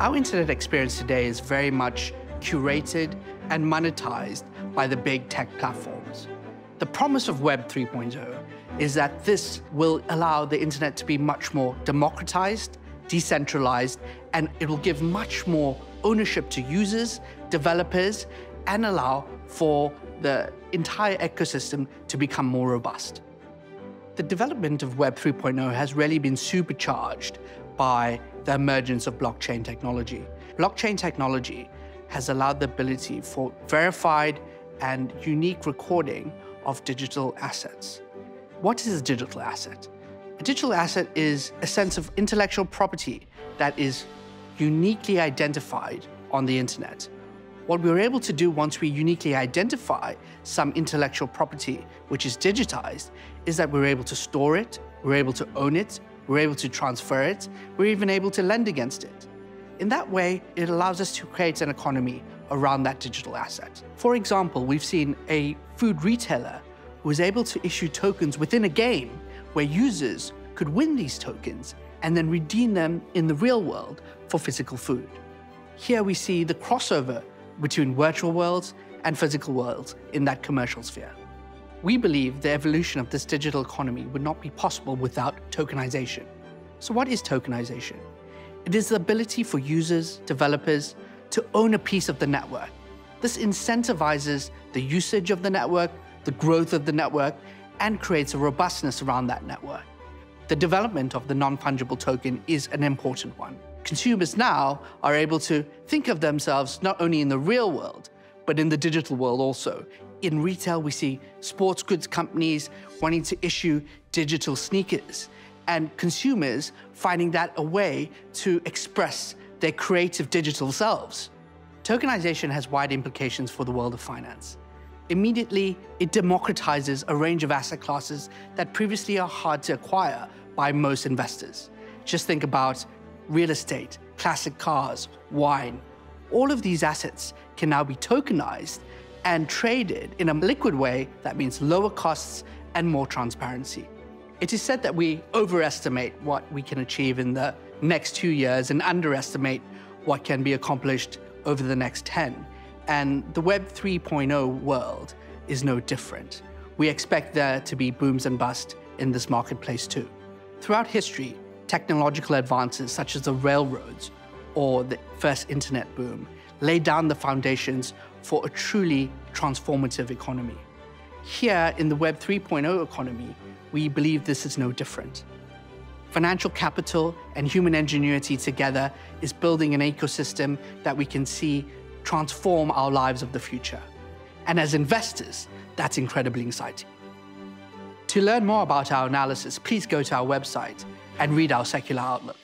Our internet experience today is very much curated and monetized by the big tech platforms. The promise of Web 3.0 is that this will allow the internet to be much more democratized, decentralized, and it will give much more ownership to users, developers, and allow for the entire ecosystem to become more robust. The development of Web 3.0 has really been supercharged by the emergence of blockchain technology. Blockchain technology has allowed the ability for verified and unique recording of digital assets. What is a digital asset? A digital asset is a sense of intellectual property that is uniquely identified on the internet. What we're able to do once we uniquely identify some intellectual property which is digitized is that we're able to store it, we're able to own it, we're able to transfer it, we're even able to lend against it. In that way, it allows us to create an economy around that digital asset. For example, we've seen a food retailer who was able to issue tokens within a game where users could win these tokens and then redeem them in the real world for physical food. Here we see the crossover between virtual worlds and physical worlds in that commercial sphere. We believe the evolution of this digital economy would not be possible without tokenization. So what is tokenization? It is the ability for users, developers, to own a piece of the network. This incentivizes the usage of the network, the growth of the network, and creates a robustness around that network. The development of the non-fungible token is an important one. Consumers now are able to think of themselves not only in the real world, but in the digital world also. In retail, we see sports goods companies wanting to issue digital sneakers and consumers finding that a way to express their creative digital selves. Tokenization has wide implications for the world of finance. Immediately, it democratizes a range of asset classes that previously are hard to acquire by most investors. Just think about real estate, classic cars, wine. All of these assets can now be tokenized and traded in a liquid way that means lower costs and more transparency. It is said that we overestimate what we can achieve in the next two years and underestimate what can be accomplished over the next 10. And the Web 3.0 world is no different. We expect there to be booms and busts in this marketplace too. Throughout history, technological advances such as the railroads or the first internet boom laid down the foundations for a truly transformative economy. Here in the Web 3.0 economy, we believe this is no different. Financial capital and human ingenuity together is building an ecosystem that we can see transform our lives of the future. And as investors, that's incredibly exciting. To learn more about our analysis, please go to our website and read our secular outlook.